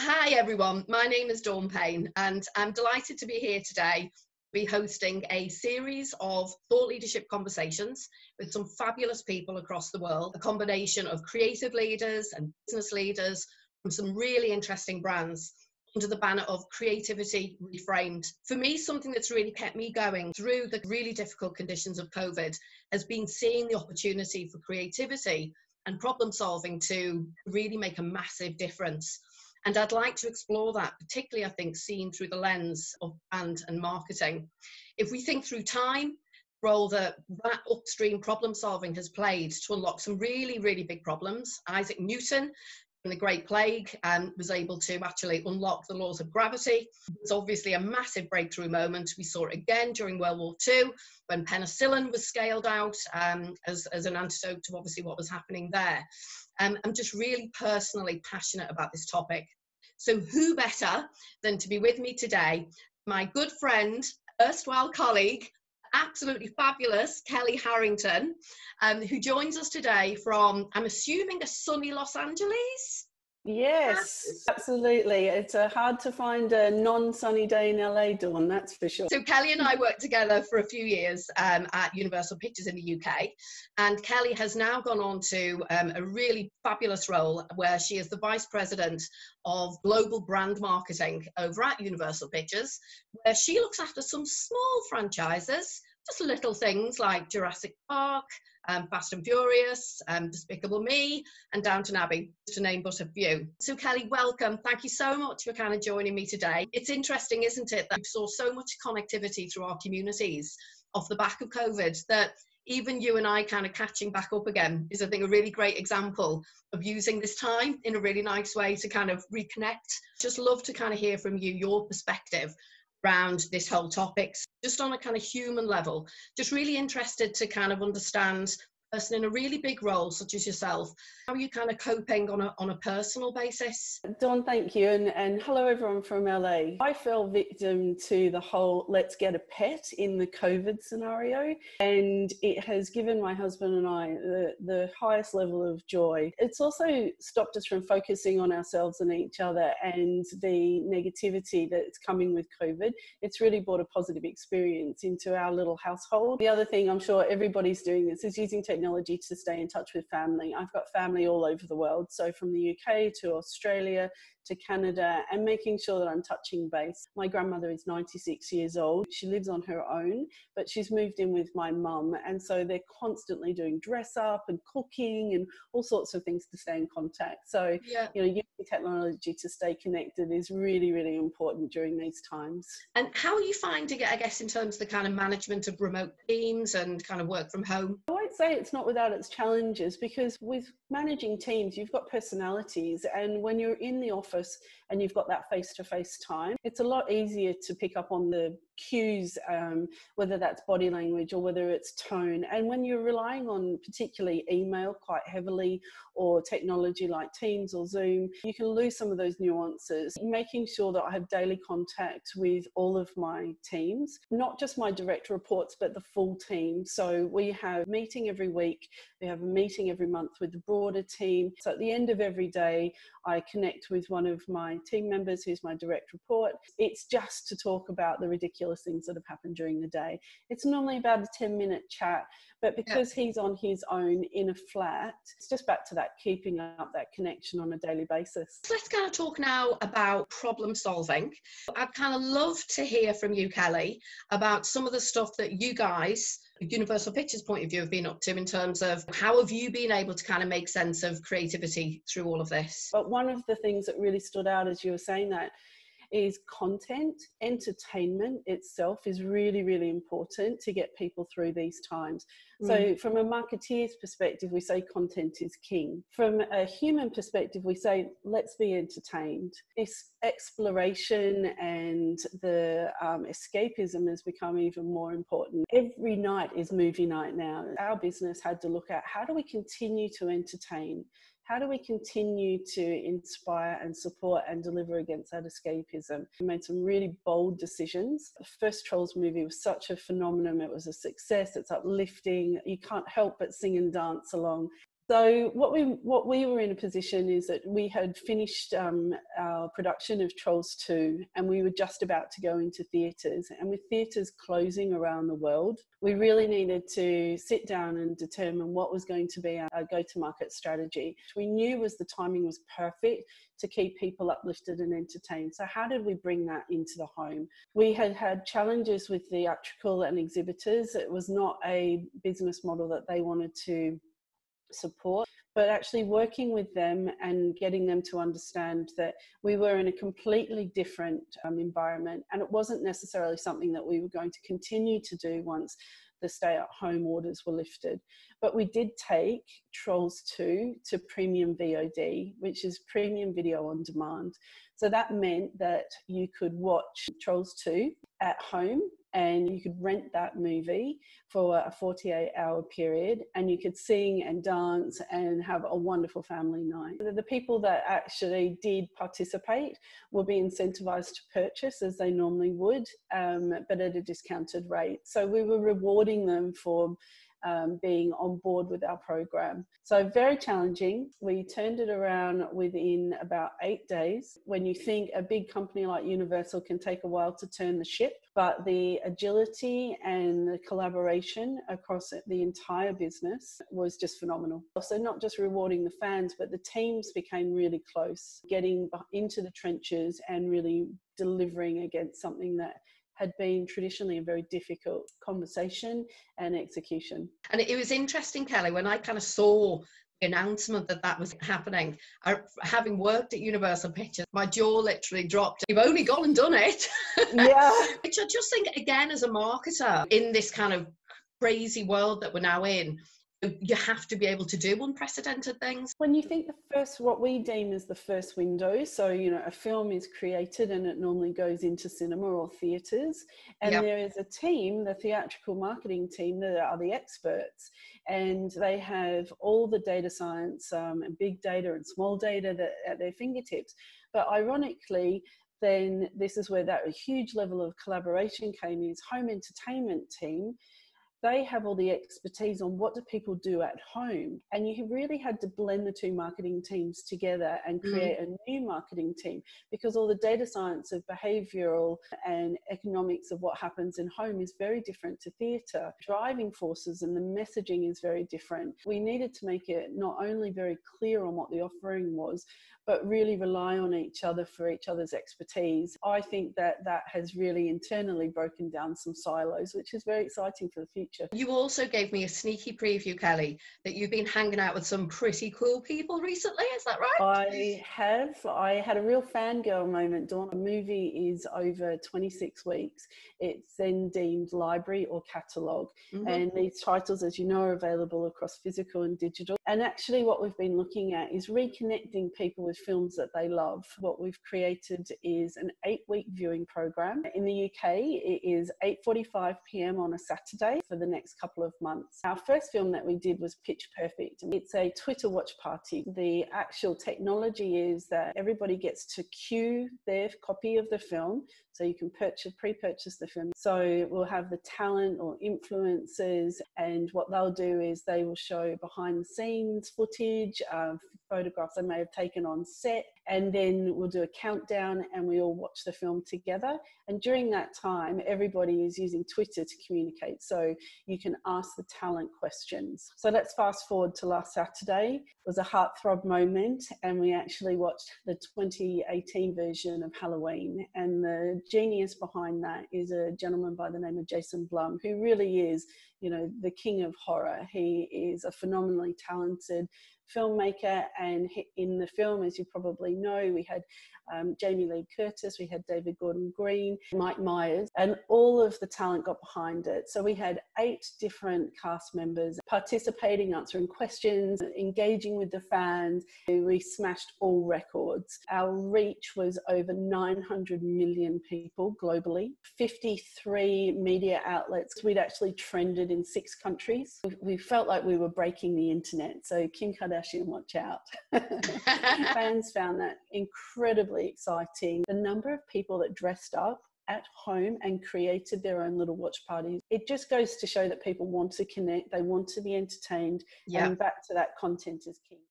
Hi everyone, my name is Dawn Paine and I'm delighted to be here today be hosting a series of thought leadership conversations with some fabulous people across the world, a combination of creative leaders and business leaders from some really interesting brands under the banner of creativity reframed. For me, something that's really kept me going through the really difficult conditions of COVID has been seeing the opportunity for creativity and problem solving to really make a massive difference. And I'd like to explore that, particularly, I think, seen through the lens of brand and marketing. If we think through time, role that that upstream problem solving has played to unlock some really, really big problems. Isaac Newton the Great Plague um, was able to actually unlock the laws of gravity. It's obviously a massive breakthrough moment. We saw it again during World War II when penicillin was scaled out um, as, as an antidote to obviously what was happening there. Um, I'm just really personally passionate about this topic. So, who better than to be with me today? My good friend, erstwhile colleague, absolutely fabulous Kelly Harrington, um, who joins us today from, I'm assuming, a sunny Los Angeles. Yes, absolutely. It's uh, hard to find a non-sunny day in LA, Dawn, that's for sure. So Kelly and I worked together for a few years um, at Universal Pictures in the UK, and Kelly has now gone on to um, a really fabulous role where she is the Vice President of Global Brand Marketing over at Universal Pictures, where she looks after some small franchises, just little things like Jurassic Park, um, Fast and Furious, um, Despicable Me, and Downton Abbey, to name but a few. So, Kelly, welcome. Thank you so much for kind of joining me today. It's interesting, isn't it, that we saw so much connectivity through our communities off the back of COVID that even you and I kind of catching back up again is, I think, a really great example of using this time in a really nice way to kind of reconnect. Just love to kind of hear from you your perspective around this whole topic, just on a kind of human level. Just really interested to kind of understand person in a really big role such as yourself how are you kind of coping on a, on a personal basis. Dawn thank you and, and hello everyone from la i fell victim to the whole let's get a pet in the covid scenario and it has given my husband and i the, the highest level of joy. It's also stopped us from focusing on ourselves and each other and the negativity that's coming with covid. It's really brought a positive experience into our little household. The other thing i'm sure everybody's doing this is using technology technology to stay in touch with family. I've got family all over the world, so from the UK to Australia to Canada, and making sure that I'm touching base. My grandmother is 96 years old. She lives on her own, but she's moved in with my mum, and so they're constantly doing dress up and cooking and all sorts of things to stay in contact. So, yeah. you know, using technology to stay connected is really, really important during these times. And how are you finding it, I guess, in terms of the kind of management of remote teams and kind of work from home? I would say it's not without its challenges because with managing teams, you've got personalities. And when you're in the office and you've got that face to face time, it's a lot easier to pick up on the cues, um, whether that's body language or whether it's tone. And when you're relying on particularly email quite heavily or technology like Teams or Zoom, you can lose some of those nuances. Making sure that I have daily contact with all of my teams, not just my direct reports, but the full team. So we have meeting every week, we have a meeting every month with the broader team. So at the end of every day, I connect with one of my team members who's my direct report. It's just to talk about the ridiculous things that have happened during the day. It's normally about a 10 minute chat, but because yeah. he's on his own in a flat, it's just back to that keeping up that connection on a daily basis. Let's kind of talk now about problem solving. I'd kind of love to hear from you, Kelly, about some of the stuff that you guys Universal Pictures point of view have been up to in terms of how have you been able to kind of make sense of creativity through all of this? But one of the things that really stood out as you were saying that is content. Entertainment itself is really, really important to get people through these times. Mm. So, from a marketeer's perspective, we say content is king. From a human perspective, we say let's be entertained. This exploration and the um, escapism has become even more important. Every night is movie night now. Our business had to look at how do we continue to entertain how do we continue to inspire and support and deliver against that escapism? We made some really bold decisions. The first Trolls movie was such a phenomenon. It was a success. It's uplifting. You can't help but sing and dance along So what we what we were in a position is that we had finished um, our production of Trolls Two, and we were just about to go into theatres. And with theatres closing around the world, we really needed to sit down and determine what was going to be our, go-to-market strategy. We knew was the timing was perfect to keep people uplifted and entertained. So how did we bring that into the home? We had had challenges with the theatrical and exhibitors. It was not a business model that they wanted to support, but actually working with them and getting them to understand that we were in a completely different um, environment and it wasn't necessarily something that we were going to continue to do once the stay at home orders were lifted. But we did take Trolls 2 to premium VOD, which is premium video on demand. So that meant that you could watch Trolls 2 at home and you could rent that movie for a 48 hour period and you could sing and dance and have a wonderful family night. The people that actually did participate will be incentivized to purchase as they normally would, um, but at a discounted rate. So we were rewarding them for um, being on board with our program. So, very challenging. We turned it around within about eight days. When you think a big company like Universal can take a while to turn the ship, but the agility and the collaboration across the entire business was just phenomenal. So, not just rewarding the fans, but the teams became really close, getting into the trenches and really delivering against something that had been traditionally a very difficult conversation and execution. And it was interesting, Kelly, when I kind of saw the announcement that that was happening, I, having worked at Universal Pictures, my jaw literally dropped. You've only gone and done it. Yeah. Which I just think, again, as a marketer in this kind of crazy world that we're now in, you have to be able to do unprecedented things. When you think the first, what we deem as the first window, so you know, a film is created and it normally goes into cinema or theatres, and yep. there is a team, the theatrical marketing team, that are the experts, and they have all the data science um, and big data and small data that, at their fingertips. But ironically, then this is where that huge level of collaboration came. in. Is home entertainment team they have all the expertise on what do people do at home and you really had to blend the two marketing teams together and mm. create mm. a new marketing team because all the data science of behavioral and economics of what happens in home is very different to theatre driving forces and the messaging is very different we needed to make it not only very clear on what the offering was but really rely on each other for each other's expertise. I think that that has really internally broken down some silos, which is very exciting for the future. You also gave me a sneaky preview, Kelly, that you've been hanging out with some pretty cool people recently. Is that right? I have. I had a real fangirl moment, Dawn. A movie is over 26 weeks. It's then deemed library or catalogue. Mm-hmm. And these titles, as you know, are available across physical and digital. And actually, what we've been looking at is reconnecting people with with films that they love. What we've created is an eight-week viewing program. In the UK, it is 8:45 p.m. on a Saturday for the next couple of months. Our first film that we did was Pitch Perfect. It's a Twitter watch party. The actual technology is that everybody gets to queue their copy of the film so you can purchase pre-purchase the film. So we'll have the talent or influencers and what they'll do is they will show behind the scenes footage photographs they may have taken on set and then we'll do a countdown and we all watch the film together. And during that time everybody is using twitter to communicate. So you can ask the talent questions. So let's fast forward to last saturday. It was a heartthrob moment and we actually watched the 2018 version of halloween and the genius behind that is a gentleman by the name of jason blum who really is you know the king of horror. He is a phenomenally talented filmmaker. And in the film, as you probably know, we had um, Jamie Lee Curtis, we had David Gordon Green, Mike Myers, and all of the talent got behind it. So we had eight different cast members participating, answering questions, engaging with the fans. We smashed all records. Our reach was over 900 million people globally, 53 media outlets. We'd actually trended in six countries. We felt like we were breaking the internet. So Kim Kardashian, watch out. fans found that incredibly exciting. The number of people that dressed up at home and created their own little watch parties. It just goes to show that people want to connect, they want to be entertained, yeah. and back to that content is king.